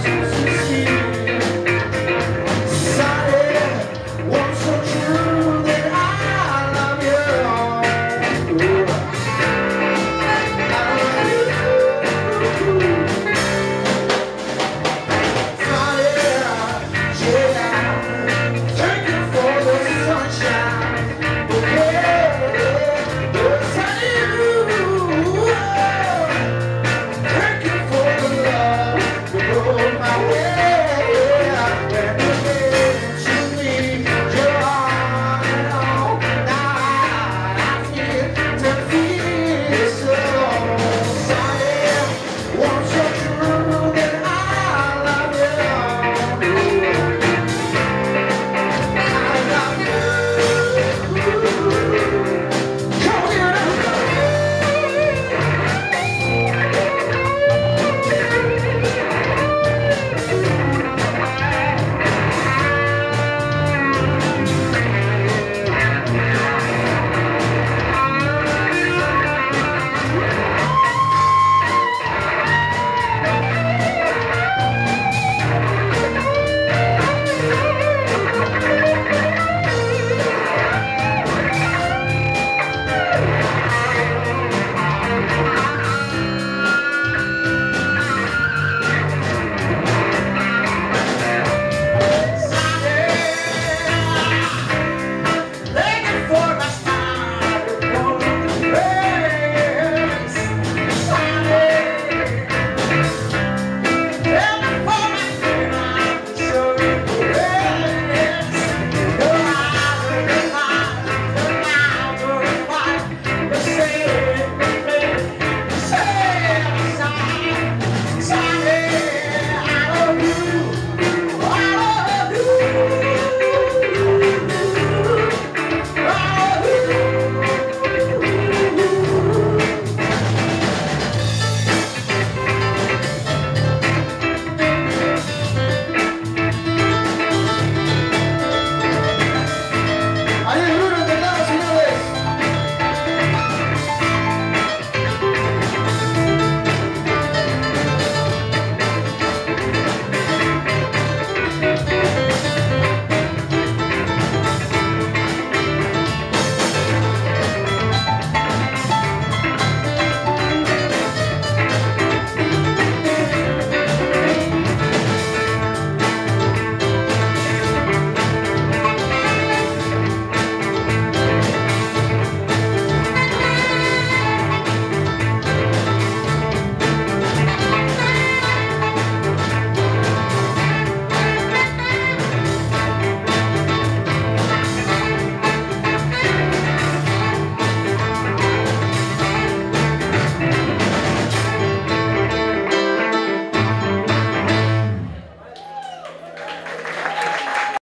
Thank you.